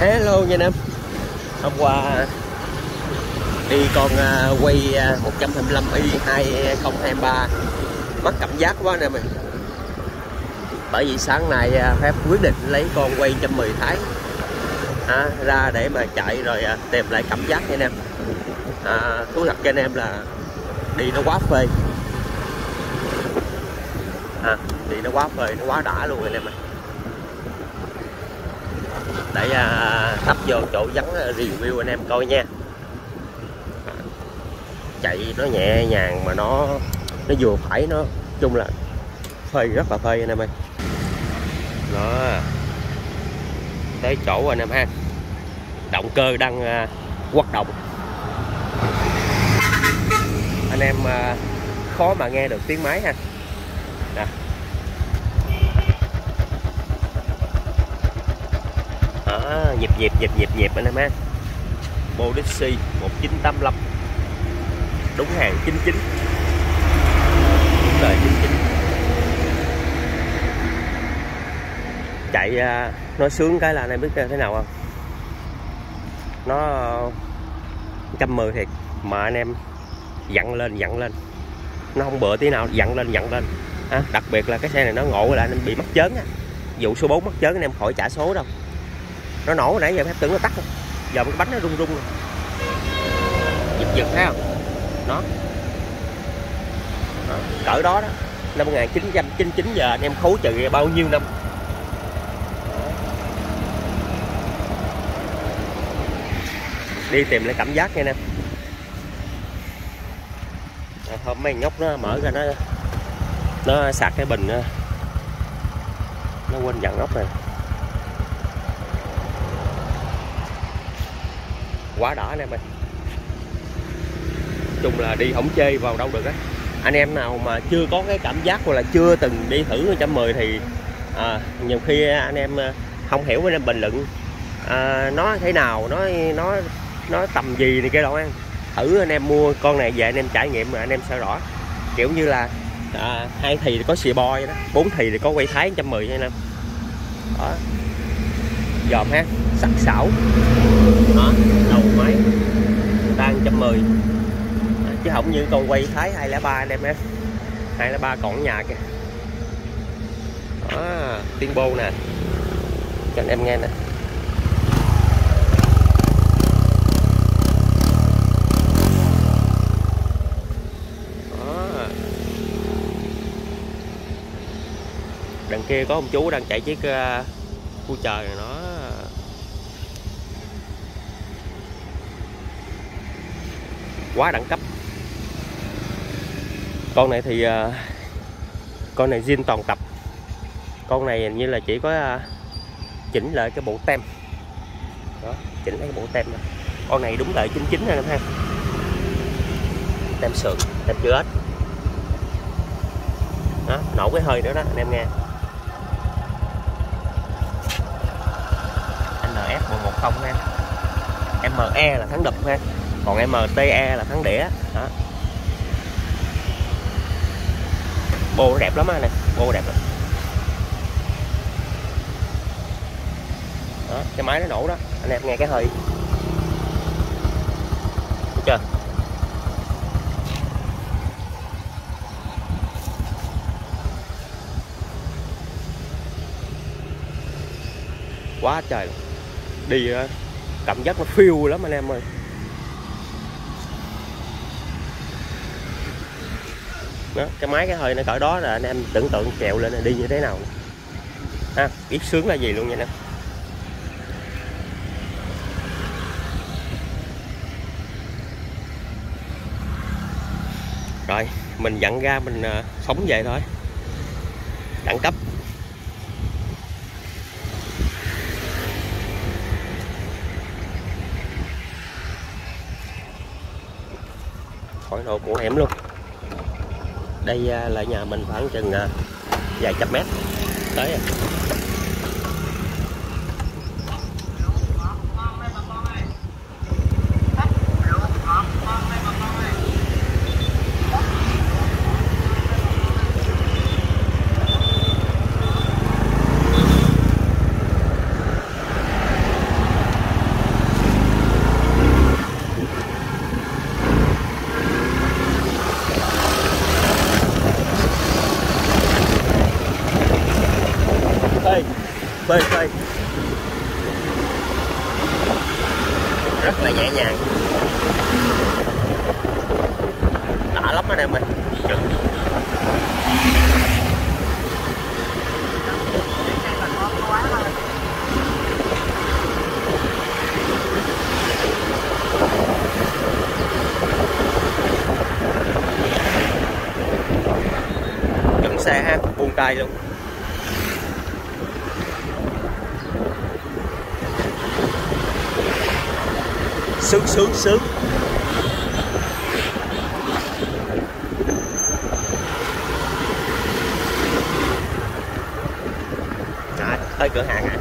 Hello nha anh em Hôm qua đi con à, quay à, 125 y 2023 mất cảm giác quá nè mày. bởi vì sáng nay à, phép quyết định lấy con quay 110 thái à, ra để mà chạy rồi uh, tìm lại cảm giác nha anh em à, thú thật cho anh em là đi nó quá phê. À, đi nó quá phê nó quá đã luôn anh em ơi để à, tấp vô chỗ vắng à, review anh em coi nha. Chạy nó nhẹ nhàng mà nó nó vừa phải nó chung là phơi rất là phơi anh em ơi. Đó. Tới chỗ anh em ha. Động cơ đang à, uh, hoạt động. Anh em uh, khó mà nghe được tiếng máy ha. Nè đó, nhịp nhịp nhịp nhịp nhịp anh em ha. Modexi 1985 đúng hàng 99 đúng đời 99 chạy à, nó sướng cái là anh em biết thế nào không? Nó 110 thiệt mà anh em dặn lên dặn lên. Nó không bựa tí nào dặn lên dặn lên. À, đặc biệt là cái xe này nó ngộ là anh em bị mất chớn á. Vụ số 4 mất chớn anh em khỏi trả số đâu nó nổ nãy giờ phép tưởng nó tắt rồi. giờ cái bánh nó rung rung rồi giật giật thấy không? Đó. cỡ đó đó. Năm 1999 giờ anh em khấu trừ bao nhiêu năm? Đi tìm lại cảm giác nha anh em. Hôm mấy nhóc nó mở ra nó nó sạc cái bình nó, quên dặn ốc rồi. Quá đỏ anh em ơi. Chung là đi không chơi vào đâu được á. Anh em nào mà chưa có cái cảm giác hoặc là chưa từng đi thử 110 thì à, nhiều khi anh em à, không hiểu anh em bình luận à, nó thế nào nó nó nó tầm gì thì cái đâu anh thử anh em mua con này về anh em trải nghiệm mà anh em sẽ rõ. Kiểu như là à, hai thì có xì bo vậy đó bốn thì thì có quay thái 110 nha anh em. Đó. Dòm ha sắc sảo. Đó đầu máy. Đang 110 à, chứ không như con quay thái 203 anh em em 203 còn nhà kìa. Đó tiên bô nè. Cho anh em nghe nè. Đằng kia có ông chú đang chạy chiếc uh, khu trời này nó quá đẳng cấp. Con này thì uh, con này zin toàn tập. Con này hình như là chỉ có uh, chỉnh lại cái bộ tem. Đó chỉnh lại cái bộ tem này. con này đúng lợi 99 anh em ha. Tem sườn tem chưa hết. Đó nổ cái hơi nữa đó anh em nghe. NF110 ha. ME là thắng đập ha còn MTE là thắng đĩa, đó. Bô đẹp lắm nè bô đẹp lắm. Đó, cái máy nó nổ đó, anh em nghe cái hơi. Được chưa? Quá trời, đi ờ, cảm giác nó phiêu lắm anh em ơi. Đó, cái máy cái hơi nó cỡ đó là anh em tưởng tượng kẹo lên là đi như thế nào. Ha biết sướng là gì luôn nha anh em rồi mình dặn ra mình ờ, phóng về thôi. Đẳng cấp. Khỏi độ của hẻm luôn đây à, là nhà mình khoảng chừng à, vài trăm mét. Tới phê phê. Rất là nhẹ nhàng. Đã lắm anh em ơi dừng xe ha, buông tay luôn. Sướng sướng sướng. Đấy, tới cửa hàng à